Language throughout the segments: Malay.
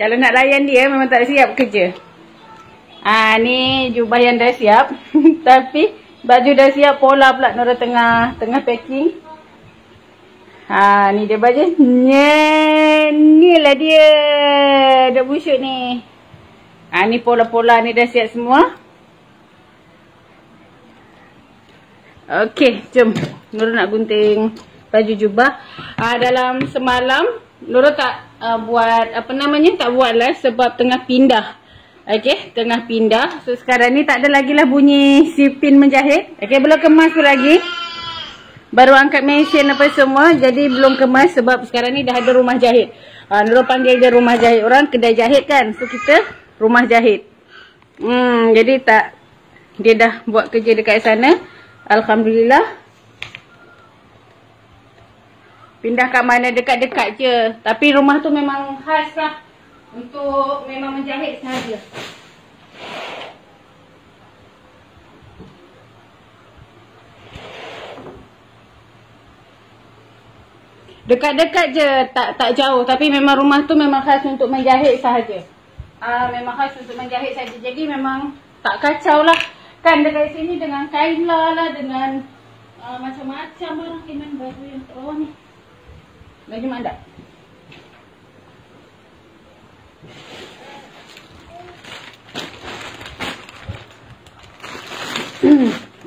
Kalau nak layan dia memang tak siap kerja. Ah ni jubah yang dah siap. Tapi baju dah siap pola pula Nora tengah tengah packing. Ha ni dia baju. Ni lah dia. Dah busuk ni. Ha ni pola-pola ni dah siap semua. Okey, jom. Nora nak gunting baju jubah. Ah dalam semalam Nora tak uh, buat apa namanya tak buat lah sebab tengah pindah. Okey, tengah pindah. So sekarang ni tak ada lagi lah bunyi si pin menjahit. Okey, belum kemas tu lagi. Baru angkat mesin apa semua jadi belum kemas sebab sekarang ni dah ada rumah jahit. Uh, Nurul panggil dia rumah jahit. Orang kedai jahit kan. So kita rumah jahit. Hmm, jadi tak dia dah buat kerja dekat sana. Alhamdulillah. Pindah kat mana dekat-dekat je. Tapi rumah tu memang khas lah. Untuk memang menjahit sahaja. Dekat-dekat je. Tak tak jauh. Tapi memang rumah tu memang khas untuk menjahit sahaja. Ah, memang khas untuk menjahit sahaja. Jadi memang tak kacau lah. Kan dekat sini dengan kain lah lah. Dengan uh, macam-macam lah. Kinan baju yang terawah ni. Lagi mana?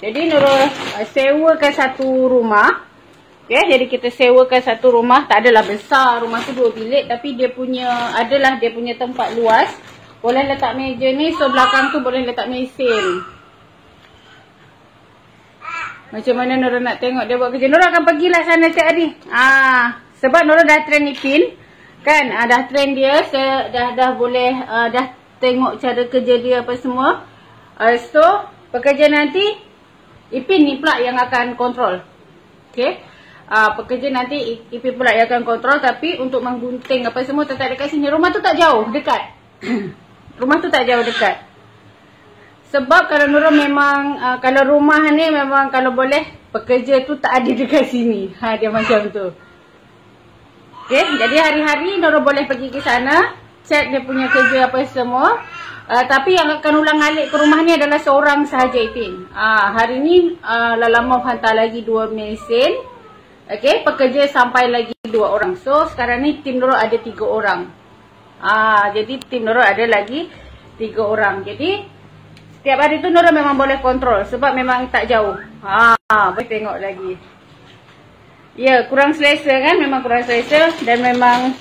jadi Nurul uh, sewakan satu rumah. Okay, jadi kita sewakan satu rumah. Tak adalah besar rumah tu dua bilik. Tapi dia punya, adalah dia punya tempat luas. Boleh letak meja ni. So belakang tu boleh letak mesin. Macam mana Nurul nak tengok dia buat kerja. Nurul akan pergilah sana setiap hari. Ah, sebab Nora dah train Ipin. Kan? Uh, dah train dia. Saya dah dah boleh uh, dah tengok cara kerja dia apa semua. Uh, so, pekerja nanti Ipin ni pula yang akan kontrol. Okay. Uh, pekerja nanti Ipin pula yang akan kontrol. Tapi untuk menggunting apa semua tetap dekat sini. Rumah tu tak jauh. Dekat. rumah tu tak jauh dekat. Sebab kalau Nurul memang, uh, kalau rumah ni memang kalau boleh, pekerja tu tak ada dekat sini. Ha, dia macam tu. Okay, jadi hari-hari Nora boleh pergi ke sana, check dia punya kerja apa semua. Uh, tapi yang akan ulang alik ke rumah ni adalah seorang sahaja Ipin. Uh, hari ni uh, Lalama hantar lagi dua mesin. Okay, pekerja sampai lagi dua orang. So, sekarang ni tim Nora ada tiga orang. Uh, jadi, tim Nora ada lagi tiga orang. Jadi, setiap hari tu Nora memang boleh kontrol sebab memang tak jauh. Ah, uh, boleh tengok lagi. Ya, kurang selesa kan? Memang kurang selesa dan memang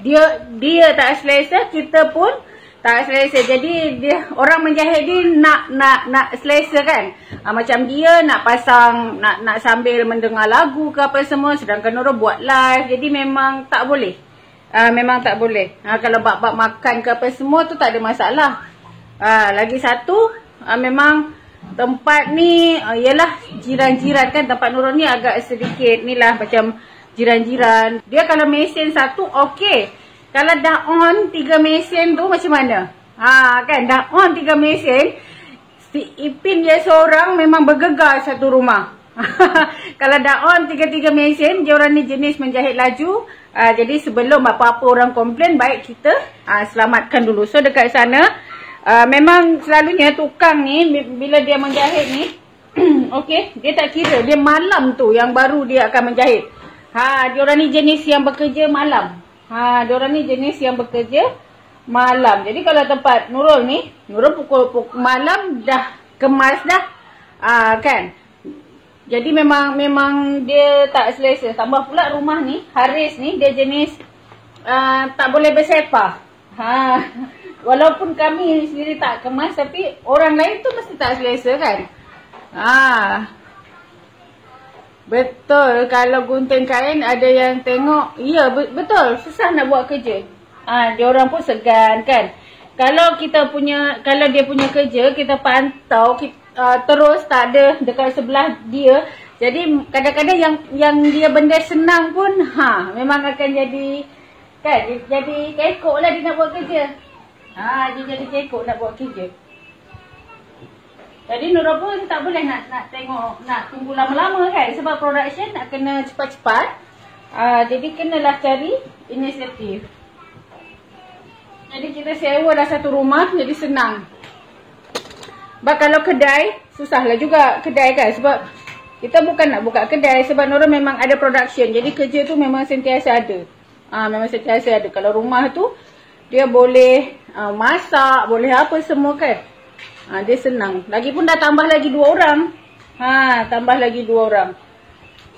dia dia tak selesa, kita pun tak selesa. Jadi dia orang menjahit dia nak nak nak selesa kan? Ha, macam dia nak pasang nak nak sambil mendengar lagu ke apa semua sedangkan orang buat live. Jadi memang tak boleh. Ha, memang tak boleh. Ha, kalau bab-bab makan ke apa semua tu tak ada masalah. Ha, lagi satu ha, memang tempat ni uh, ialah jiran-jiran kan tempat Nurul ni agak sedikit ni lah macam jiran-jiran. Dia kalau mesin satu okey. Kalau dah on tiga mesin tu macam mana? Ha kan dah on tiga mesin si Ipin dia seorang memang bergegar satu rumah. kalau dah on tiga-tiga mesin dia orang ni jenis menjahit laju. Uh, jadi sebelum apa-apa orang komplain baik kita uh, selamatkan dulu. So dekat sana Uh, memang selalunya tukang ni bila dia menjahit ni okey dia tak kira dia malam tu yang baru dia akan menjahit. Ha dia orang ni jenis yang bekerja malam. Ha dia orang ni jenis yang bekerja malam. Jadi kalau tempat Nurul ni Nurul pukul, pukul malam dah kemas dah. Ah kan. Jadi memang memang dia tak selesa. Tambah pula rumah ni Haris ni dia jenis uh, tak boleh bersepah. Ha Walaupun kami sendiri tak kemas tapi orang lain tu mesti tak selesa kan. Ha. Betul kalau gunting kain ada yang tengok, ya betul susah nak buat kerja. Ah dia orang pun segan kan. Kalau kita punya kalau dia punya kerja kita pantau kita, uh, terus tak ada dekat sebelah dia. Jadi kadang-kadang yang yang dia benda senang pun ha memang akan jadi kan jadi kekoklah dia nak buat kerja. Ha, dia jadi kekok nak buat kerja. Jadi Nurul pun tak boleh nak nak tengok, nak tunggu lama-lama kan. Sebab production nak kena cepat-cepat. Ha, jadi kenalah cari inisiatif. Jadi kita sewa dah satu rumah jadi senang. Sebab kalau kedai, susahlah juga kedai kan. Sebab kita bukan nak buka kedai sebab Nora memang ada production. Jadi kerja tu memang sentiasa ada. Ah ha, memang sentiasa ada. Kalau rumah tu dia boleh uh, masak, boleh apa semua kan. Ha, dia senang. Lagipun dah tambah lagi dua orang. Ha, tambah lagi dua orang.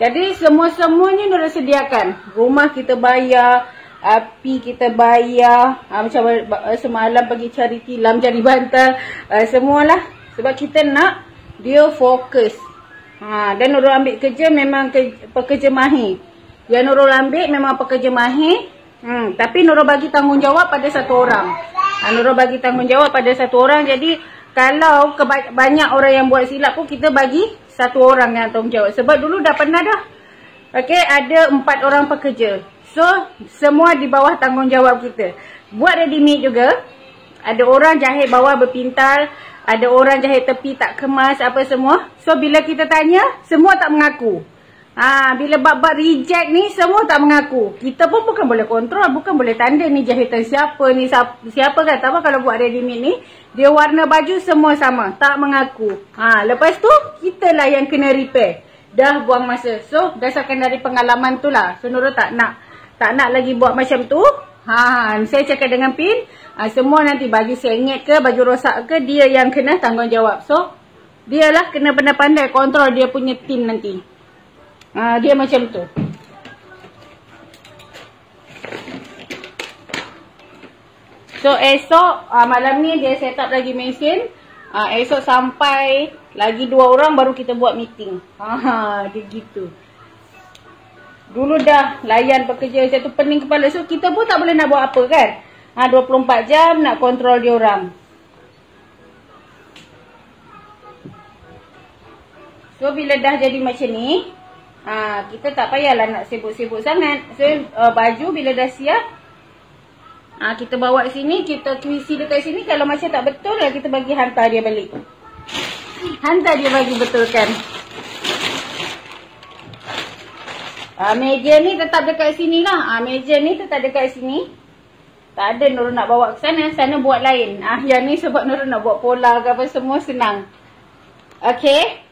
Jadi semua-semuanya Nora sediakan. Rumah kita bayar, api kita bayar. Ha, macam uh, semalam pergi cari tilam, cari bantal. Uh, semualah sebab kita nak dia fokus. Ha, dan Nurul ambil kerja memang ke, pekerja mahir. Yang Nurul ambil memang pekerja mahir. Hmm, tapi Nurul bagi tanggungjawab pada satu orang. Ha, Nurul bagi tanggungjawab pada satu orang. Jadi kalau banyak orang yang buat silap pun kita bagi satu orang yang tanggungjawab. Sebab dulu dah pernah dah. Okay, ada empat orang pekerja. So, semua di bawah tanggungjawab kita. Buat ready made juga. Ada orang jahit bawah berpintal. Ada orang jahit tepi tak kemas apa semua. So bila kita tanya, semua tak mengaku. Ha, bila bab-bab reject ni, semua tak mengaku. Kita pun bukan boleh kontrol, bukan boleh tanda ni jahitan siapa ni, siapa kan. Tak apa kalau buat ready made ni, dia warna baju semua sama, tak mengaku. Ha, lepas tu, kita lah yang kena repair. Dah buang masa. So, dasarkan dari pengalaman tu lah. So, Nurul tak nak, tak nak lagi buat macam tu. Ha, saya cakap dengan Pin, ha, semua nanti bagi sengit ke, baju rosak ke, dia yang kena tanggungjawab. So, dia lah kena pandai-pandai kontrol dia punya tim nanti. Ha, dia macam tu. So, esok ha, malam ni dia set up lagi mesin. Ha, esok sampai lagi dua orang baru kita buat meeting. Ha, dia gitu. Dulu dah layan pekerja macam tu pening kepala. So kita pun tak boleh nak buat apa kan. Ha, 24 jam nak kontrol dia orang. So bila dah jadi macam ni. Ha, kita tak payahlah nak sibuk-sibuk sangat. So uh, baju bila dah siap. Ha, kita bawa sini. Kita kuisi dekat sini. Kalau macam tak betul lah kita bagi hantar dia balik. Hantar dia bagi betulkan. Uh, meja ni tetap dekat sini lah. Uh, meja ni tetap dekat sini. Tak ada Nurul nak bawa ke sana. Sana buat lain. Ah, uh, yang ni sebab Nurul nak buat pola ke apa semua senang. Okay.